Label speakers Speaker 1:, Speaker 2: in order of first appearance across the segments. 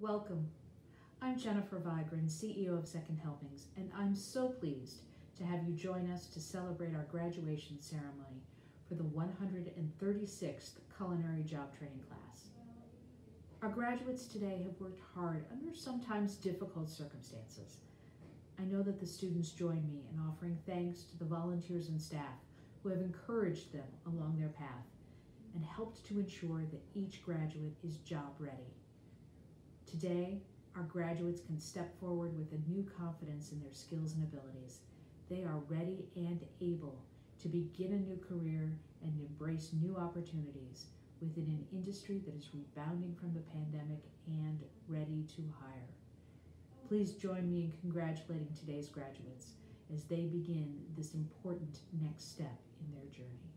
Speaker 1: Welcome. I'm Jennifer Vigran, CEO of Second Helpings, and I'm so pleased to have you join us to celebrate our graduation ceremony for the 136th Culinary Job Training class. Our graduates today have worked hard under sometimes difficult circumstances. I know that the students join me in offering thanks to the volunteers and staff who have encouraged them along their path and helped to ensure that each graduate is job ready. Today, our graduates can step forward with a new confidence in their skills and abilities. They are ready and able to begin a new career and embrace new opportunities within an industry that is rebounding from the pandemic and ready to hire. Please join me in congratulating today's graduates as they begin this important next step in their journey.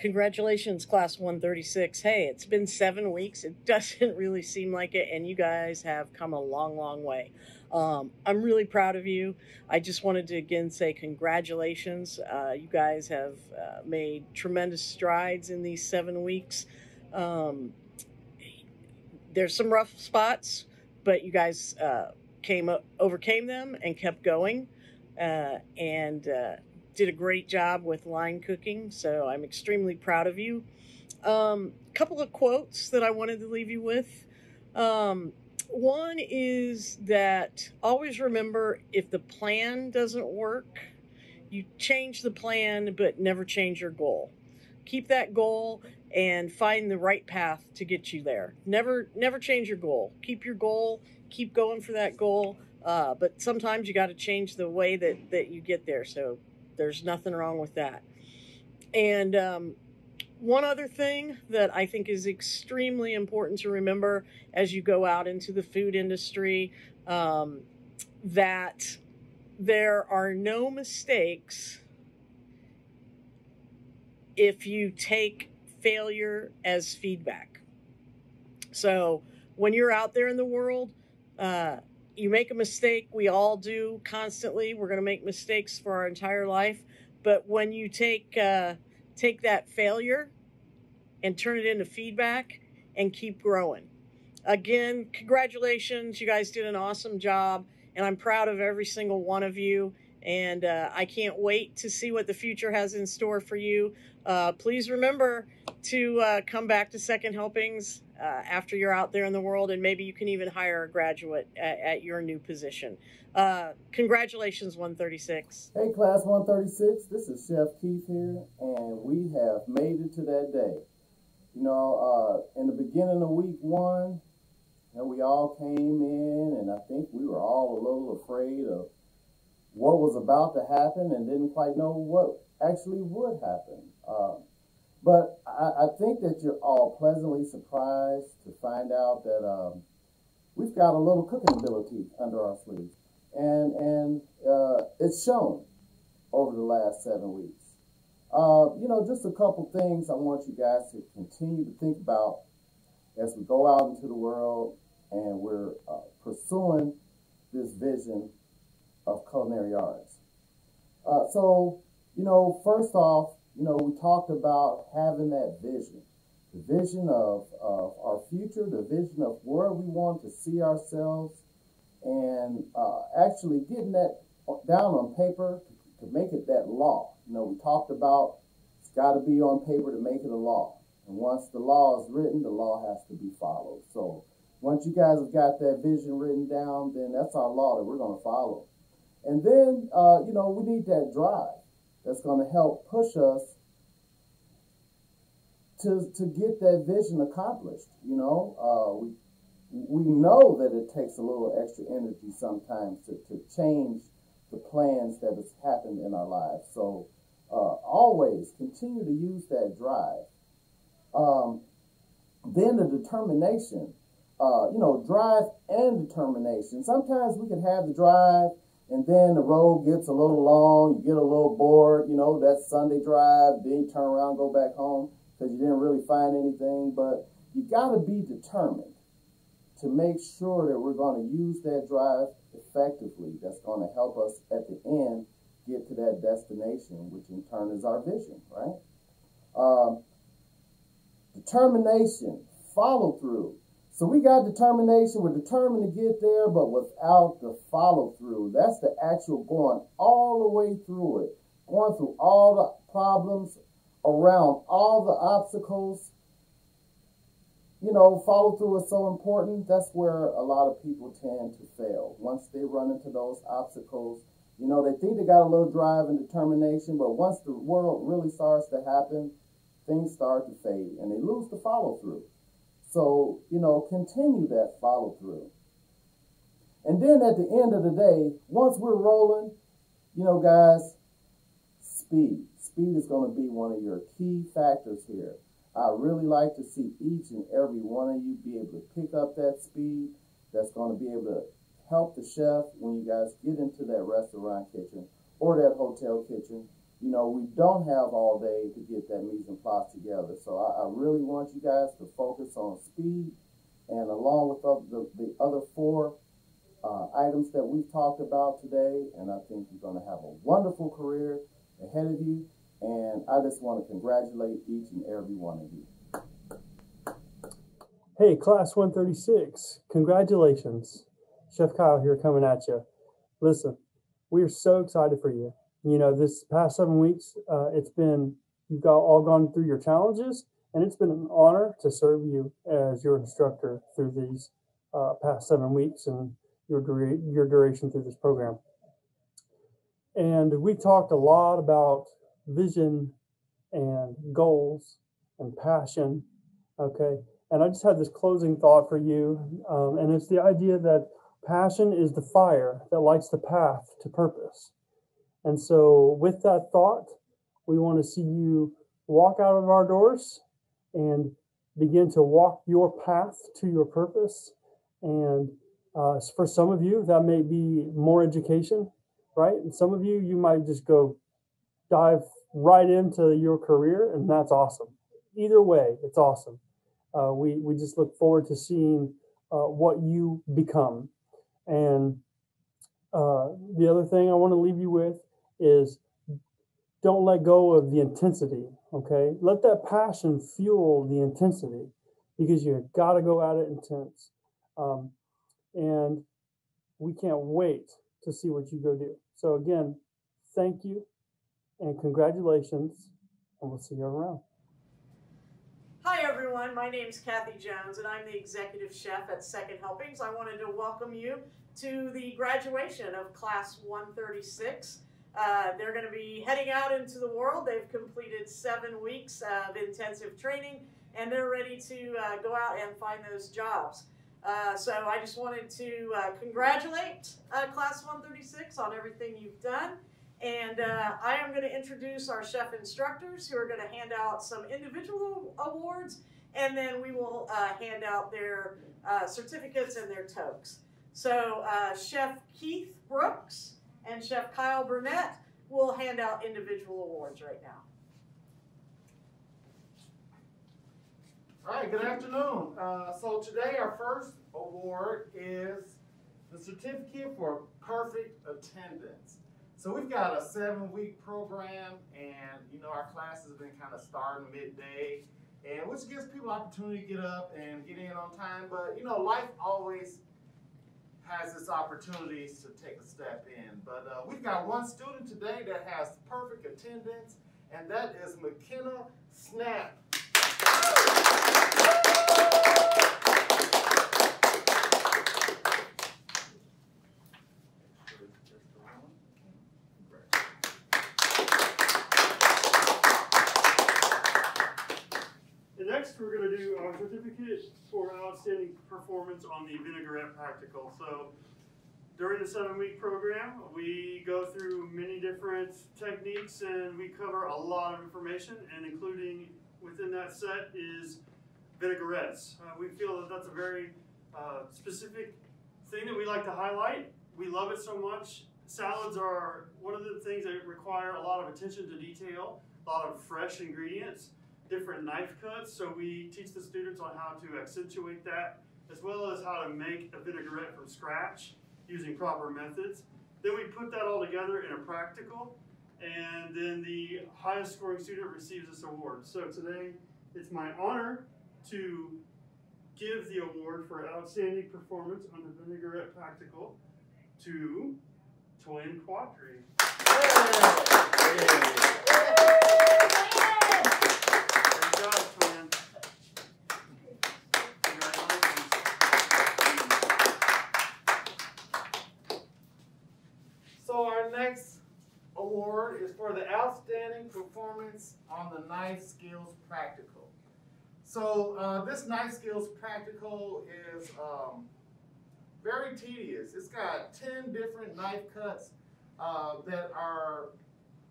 Speaker 2: Congratulations, Class 136. Hey, it's been seven weeks. It doesn't really seem like it, and you guys have come a long, long way. Um, I'm really proud of you. I just wanted to again say congratulations. Uh, you guys have uh, made tremendous strides in these seven weeks. Um, there's some rough spots, but you guys uh, came overcame them and kept going. Uh, and uh, did a great job with line cooking, so I'm extremely proud of you. A um, couple of quotes that I wanted to leave you with. Um, one is that always remember if the plan doesn't work, you change the plan, but never change your goal. Keep that goal and find the right path to get you there. Never, never change your goal. Keep your goal. Keep going for that goal. Uh, but sometimes you got to change the way that that you get there. So there's nothing wrong with that. And um, one other thing that I think is extremely important to remember as you go out into the food industry um, that there are no mistakes if you take failure as feedback. So when you're out there in the world, uh, you make a mistake. We all do constantly. We're going to make mistakes for our entire life. But when you take uh, take that failure and turn it into feedback and keep growing. Again, congratulations. You guys did an awesome job. And I'm proud of every single one of you. And uh, I can't wait to see what the future has in store for you. Uh, please remember to uh, come back to Second Helpings uh, after you're out there in the world, and maybe you can even hire a graduate at, at your new position. Uh, congratulations, 136.
Speaker 3: Hey, Class 136. This is Chef Keith here, and we have made it to that day. You know, uh, in the beginning of week one, and we all came in, and I think we were all a little afraid of what was about to happen and didn't quite know what actually would happen. Uh, but I, I, think that you're all pleasantly surprised to find out that um, we've got a little cooking ability under our sleeves. And, and uh, it's shown over the last seven weeks. Uh, you know, just a couple things I want you guys to continue to think about as we go out into the world and we're uh, pursuing this vision of culinary arts. Uh, so, you know, first off, you know, we talked about having that vision, the vision of, of our future, the vision of where we want to see ourselves, and uh, actually getting that down on paper to, to make it that law. You know, we talked about it's got to be on paper to make it a law. And once the law is written, the law has to be followed. So once you guys have got that vision written down, then that's our law that we're going to follow. And then, uh, you know, we need that drive that's going to help push us to, to get that vision accomplished. You know, uh, we, we know that it takes a little extra energy sometimes to, to change the plans that has happened in our lives. So uh, always continue to use that drive. Um, then the determination, uh, you know, drive and determination. Sometimes we can have the drive and then the road gets a little long, you get a little bored, you know, that Sunday drive, then you turn around, go back home because you didn't really find anything. But you got to be determined to make sure that we're going to use that drive effectively. That's going to help us at the end get to that destination, which in turn is our vision, right? Um, determination, follow through. So we got determination. We're determined to get there, but without the follow through. That's the actual going all the way through it, going through all the problems, around all the obstacles. You know, follow through is so important. That's where a lot of people tend to fail. Once they run into those obstacles, you know, they think they got a little drive and determination, but once the world really starts to happen, things start to fade and they lose the follow through. So, you know, continue that follow through. And then at the end of the day, once we're rolling, you know, guys, speed. Speed is going to be one of your key factors here. I really like to see each and every one of you be able to pick up that speed that's going to be able to help the chef when you guys get into that restaurant kitchen or that hotel kitchen. You know, we don't have all day to get that mise en place together. So I, I really want you guys to focus on speed and along with the, the other four uh, items that we've talked about today. And I think you're going to have a wonderful career ahead of you. And I just want to congratulate each and every one of you.
Speaker 4: Hey, Class 136, congratulations. Chef Kyle here coming at you. Listen, we are so excited for you. You know, this past seven weeks, uh, it's been, you've got all gone through your challenges, and it's been an honor to serve you as your instructor through these uh, past seven weeks and your, dura- your duration through this program. And we talked a lot about vision and goals and passion. Okay. And I just had this closing thought for you. Um, and it's the idea that Passion is the fire that lights the path to purpose. And so, with that thought, we want to see you walk out of our doors and begin to walk your path to your purpose. And uh, for some of you, that may be more education, right? And some of you, you might just go dive right into your career, and that's awesome. Either way, it's awesome. Uh, we, we just look forward to seeing uh, what you become and uh, the other thing I want to leave you with is don't let go of the intensity. Okay. Let that passion fuel the intensity because you got to go at it intense. Um, and we can't wait to see what you go do. So, again, thank you and congratulations, and we'll see you around.
Speaker 2: Hi, everyone. My name is Kathy Jones, and I'm the executive chef at Second Helpings. I wanted to welcome you to the graduation of Class 136. Uh, they're going to be heading out into the world. They've completed seven weeks of intensive training and they're ready to uh, go out and find those jobs. Uh, so I just wanted to uh, congratulate uh, Class 136 on everything you've done. And I am going to introduce our chef instructors who are going to hand out some individual awards and then we will hand out their certificates and their toques. So Chef Keith Brooks and Chef Kyle Burnett will hand out individual awards right now.
Speaker 5: All right, good afternoon. Uh, so today our first award is the certificate for perfect attendance. So we've got a seven week program and you know our classes have been kind of starting midday and which gives people opportunity to get up and get in on time. But you know, life always has its opportunities to take a step in. But uh, we've got one student today that has perfect attendance, and that is McKenna Snap.
Speaker 6: we're going to do our certificate for outstanding performance on the vinaigrette practical. So during the seven week program, we go through many different techniques and we cover a lot of information and including within that set is vinaigrettes. Uh, we feel that that's a very uh, specific thing that we like to highlight. We love it so much. Salads are one of the things that require a lot of attention to detail, a lot of fresh ingredients different knife cuts. So we teach the students on how to accentuate that, as well as how to make a vinaigrette from scratch using proper methods. Then we put that all together in a practical, and then the highest scoring student receives this award. So today, it's my honor to give the award for outstanding performance on the Vinaigrette Practical to Toyin Quadri job, Toyin. Congratulations.
Speaker 5: So our next award is for the outstanding performance on the knife skills practical. So uh, this knife skills practical is um, very tedious. It's got ten different knife cuts uh, that are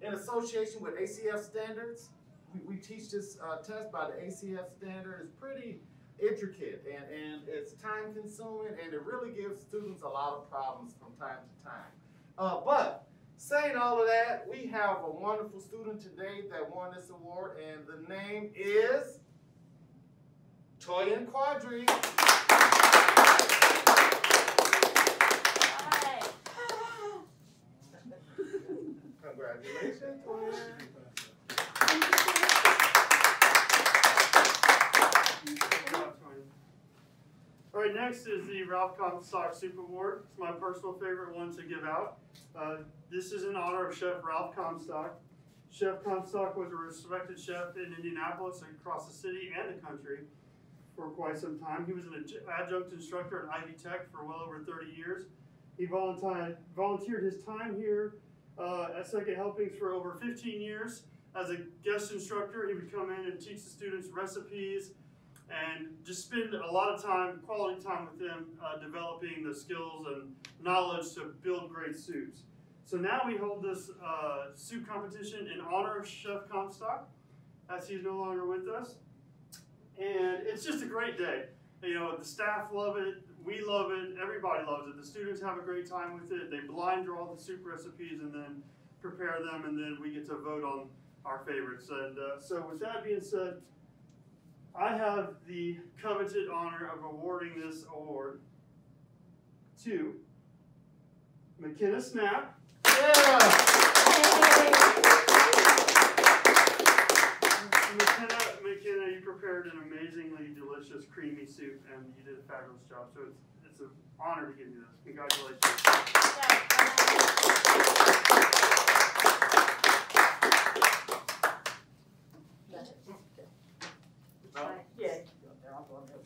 Speaker 5: in association with ACF standards. We, we teach this uh, test by the ACF standard. It's pretty intricate and, and it's time consuming and it really gives students a lot of problems from time to time. Uh, but saying all of that, we have a wonderful student today that won this award, and the name is Toyin Quadri. Congratulations, Toyin.
Speaker 6: Good job, Toyin. All right, next is the Ralph Comstock Soup Award. It's my personal favorite one to give out. Uh, this is in honor of Chef Ralph Comstock. Chef Comstock was a respected chef in Indianapolis and across the city and the country for quite some time. He was an adjunct instructor at Ivy Tech for well over 30 years. He volunteered, volunteered his time here uh, at Second Helpings for over 15 years. As a guest instructor, he would come in and teach the students recipes and just spend a lot of time, quality time with them, uh, developing the skills and knowledge to build great soups. So now we hold this uh, soup competition in honor of Chef Comstock, as he's no longer with us. And it's just a great day. You know, the staff love it, we love it, everybody loves it. The students have a great time with it. They blind draw the soup recipes and then prepare them, and then we get to vote on our favorites. And uh, so, with that being said, I have the coveted honor of awarding this award to McKenna Snap.
Speaker 5: Yeah.
Speaker 6: McKenna, McKenna, you prepared an amazingly delicious creamy soup, and you did a fabulous job. So it's it's an honor to give you this. Congratulations.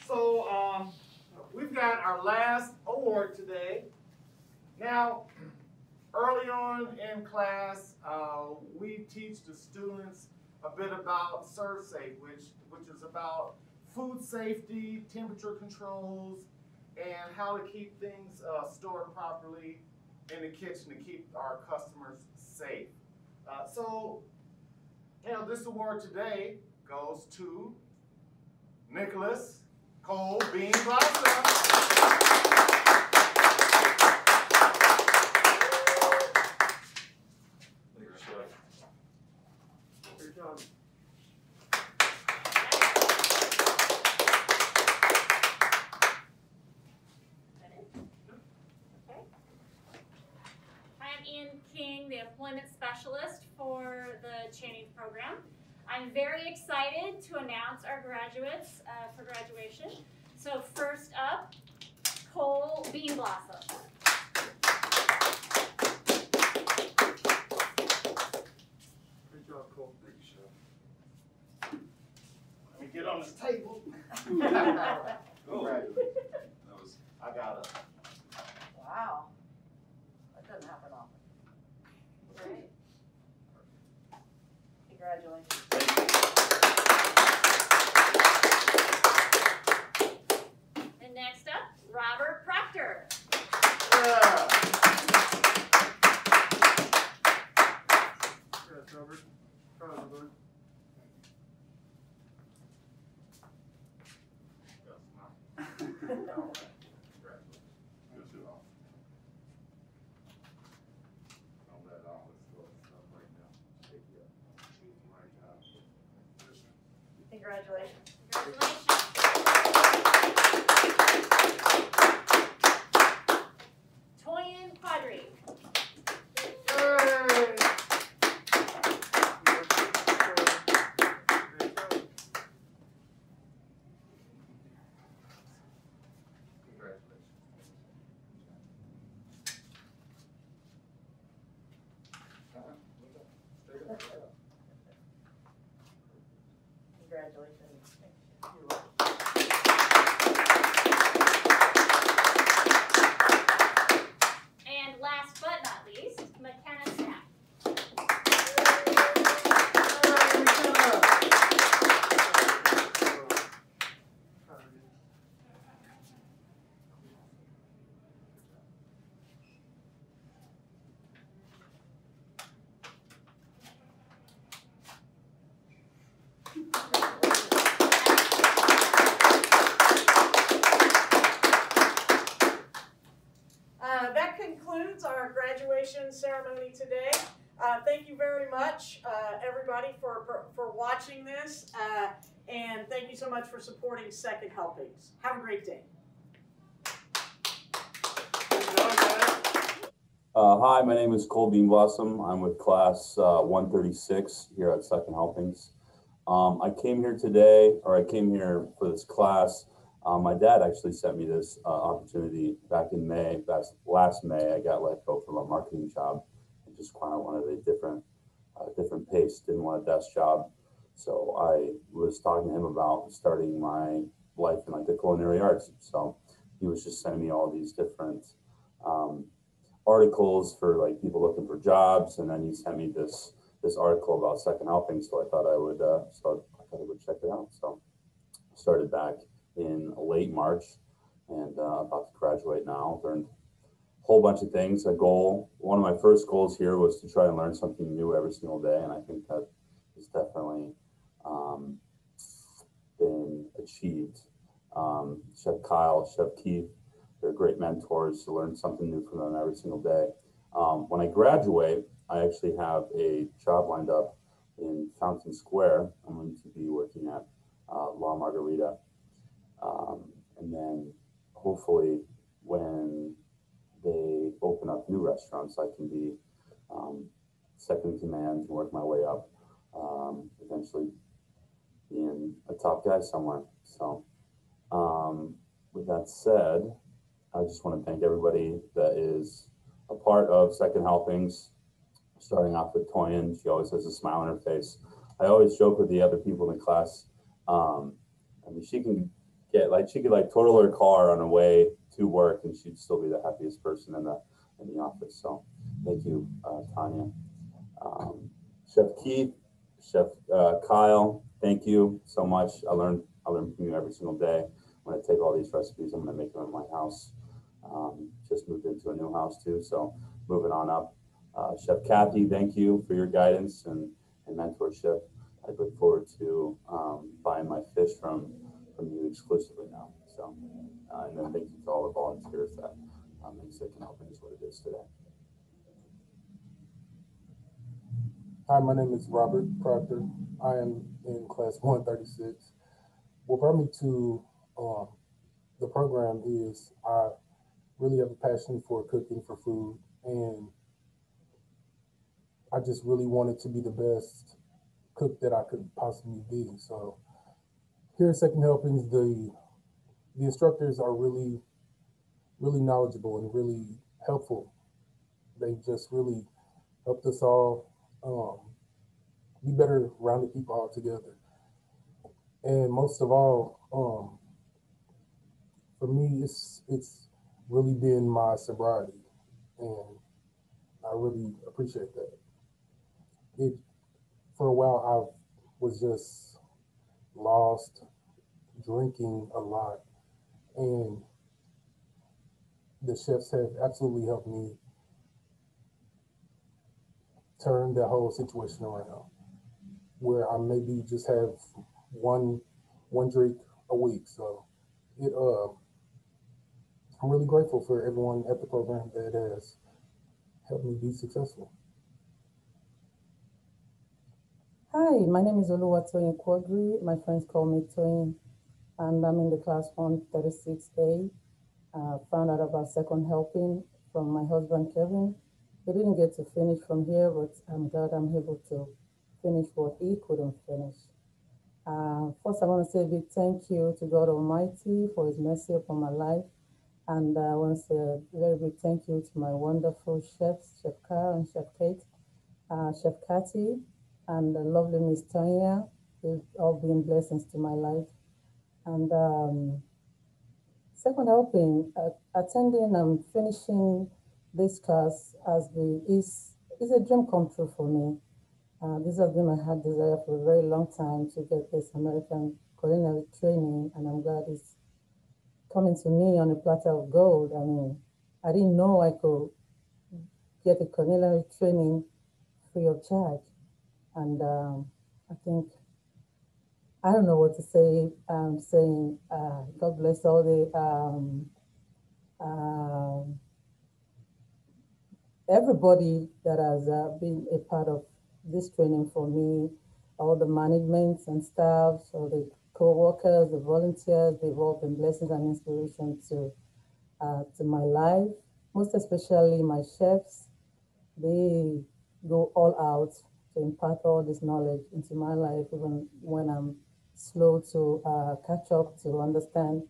Speaker 5: So, um, we've got our last award today. Now, early on in class, uh, we teach the students a bit about ServSafe, which, which is about food safety, temperature controls, and how to keep things uh, stored properly in the kitchen to keep our customers safe. Uh, so, you know, this award today goes to Nicholas Cole Bean Blossom.
Speaker 6: Great job.
Speaker 7: I am Ian King, the employment specialist for the Channing program. I'm very excited to announce our graduates uh, for graduation. So first up, Cole Beanblossom.
Speaker 6: Great job, Cole.
Speaker 5: Let me get on this table.
Speaker 8: Oh,
Speaker 5: Congratulations.
Speaker 8: that was
Speaker 5: I got it.
Speaker 2: Wow. That doesn't happen often.
Speaker 7: Right.
Speaker 2: Congratulations. Ceremony today. Uh, thank you very much, uh, everybody, for, for, for watching this. Uh, and thank you so much for supporting Second Helpings. Have a great day.
Speaker 9: Uh, hi, my name is Cole Beanblossom. I'm with class uh, 136 here at Second Helpings. Um, I came here today, or I came here for this class. Um, my dad actually sent me this uh, opportunity back in May. Last, last May, I got let go from a marketing job. I just kind of wanted a different, uh, different pace. Didn't want a desk job, so I was talking to him about starting my life in like the culinary arts. So he was just sending me all these different um, articles for like people looking for jobs, and then he sent me this this article about second helping. So I thought I would uh, so I thought I would check it out. So started back in late March, and uh, about to graduate now. Learned a whole bunch of things. A goal. One of my first goals here was to try and learn something new every single day, and I think that has definitely um, been achieved. Um, Chef Kyle, Chef Keith, they're great mentors to learn something new from them every single day. Um, when I graduate, I actually have a job lined up in Fountain Square. I'm going to be working at uh, La Margarita. Um, and then hopefully, when they open up new restaurants, I can be um, second in command and work my way up, um, eventually being a top guy somewhere. So, um, with that said, I just want to thank everybody that is a part of Second Helpings. Starting off with Toyin, she always has a smile on her face. I always joke with the other people in the class. Um, I mean, she can get like she could like total her car on her way to work, and she'd still be the happiest person in the in the office. So, thank you, uh, Tanya. Um, Chef Keith, Chef uh, Kyle, thank you so much. I learned I learn from you every single day. I'm gonna take all these recipes. I'm gonna make them in my house. Um, just moved into a new house too, so moving on up. Uh, Chef Kathy, thank you for your guidance and, and mentorship. I look forward to um, buying my fish from from you exclusively now. So, uh, and then thank you to all the volunteers that um, make Second Helping is what it is today.
Speaker 10: Hi, my name is Robert Proctor. I am in class 136. What brought me to um, the program is I really have a passion for cooking for food, and I just really wanted to be the best cook that I could possibly be. So here at Second Helpings, the the instructors are really, really knowledgeable and really helpful. They just really helped us all um, be better rounded people all together. And most of all, um, for me, it's it's really been my sobriety, and I really appreciate that. It for a while I was just lost, drinking a lot, and the chefs have absolutely helped me turn the whole situation around, where I maybe just have one one drink a week. So it uh I'm really grateful for everyone at the program that has helped me be successful.
Speaker 11: Hi, my name is Oluwatoyin Quadri. My friends call me Toyin, and I'm in the class 136A. Uh, found out about second helping from my husband Kevin. He didn't get to finish from here, but I'm glad I'm able to finish what he couldn't finish. Uh, first, I want to say a big thank you to God Almighty for His mercy upon my life. And I want to say a very big thank you to my wonderful chefs, Chef Carl and Chef Kate, uh, Chef Cathy, and the lovely Miss Tanya. They've all been blessings to my life. And um, second helping, uh, attending and finishing this class has been is is a dream come true for me. Uh, this has been my heart desire for a very long time to get this American culinary training, and I'm glad it's coming to me on a platter of gold. I mean, I didn't know I could get a culinary training free of charge. And um, I think, I don't know what to say. I'm saying, uh, God bless all the um, um everybody that has uh, been a part of this training for me, all the management and staff, all the co-workers, the volunteers, they've all been blessings and inspiration to, uh, to my life, most especially my chefs. They go all out to impart all this knowledge into my life, even when I'm slow to uh, catch up, to understand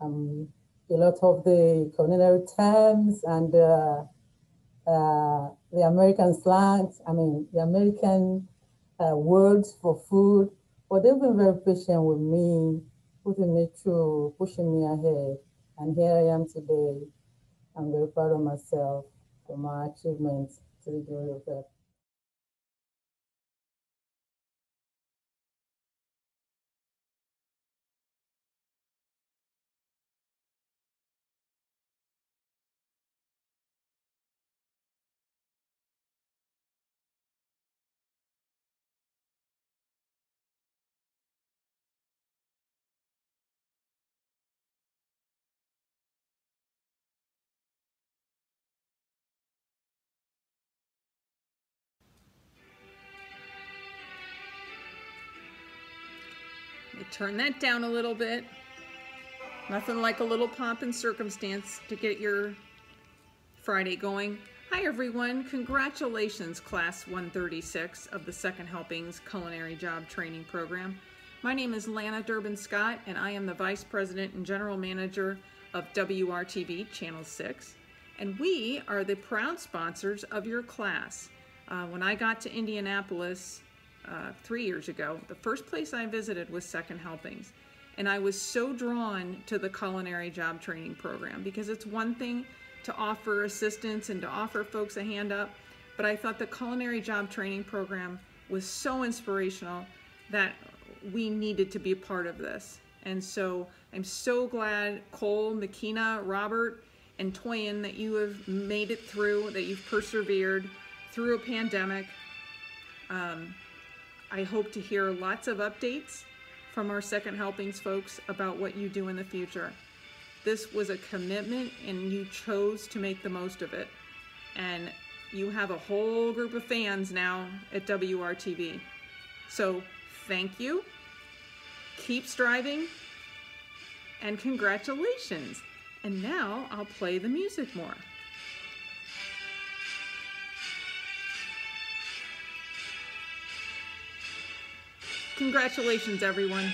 Speaker 11: um, a lot of the culinary terms and uh, uh, the American slangs, I mean, the American uh, words for food. But they've been very patient with me, putting me through, pushing me ahead. And here I am today. I'm very proud of myself for my achievements to the glory of God.
Speaker 12: Turn that down a little bit. Nothing like a little pomp and circumstance to get your Friday going. Hi everyone, congratulations class 136 of the Second Helpings Culinary Job Training Program. My name is Lana Durbin Scott and I am the Vice President and General Manager of WRTV Channel 6 and we are the proud sponsors of your class. Uh, when I got to Indianapolis uh, three years ago, the first place I visited was Second Helpings. And I was so drawn to the culinary job training program because it's one thing to offer assistance and to offer folks a hand up, but I thought the culinary job training program was so inspirational that we needed to be a part of this. And so I'm so glad Cole, McKenna, Robert, and Toyin that you have made it through, that you've persevered through a pandemic. Um, I hope to hear lots of updates from our Second Helpings folks about what you do in the future. This was a commitment and you chose to make the most of it. And you have a whole group of fans now at WRTV. So thank you, keep striving, and congratulations. And now I'll play the music more. Congratulations, everyone.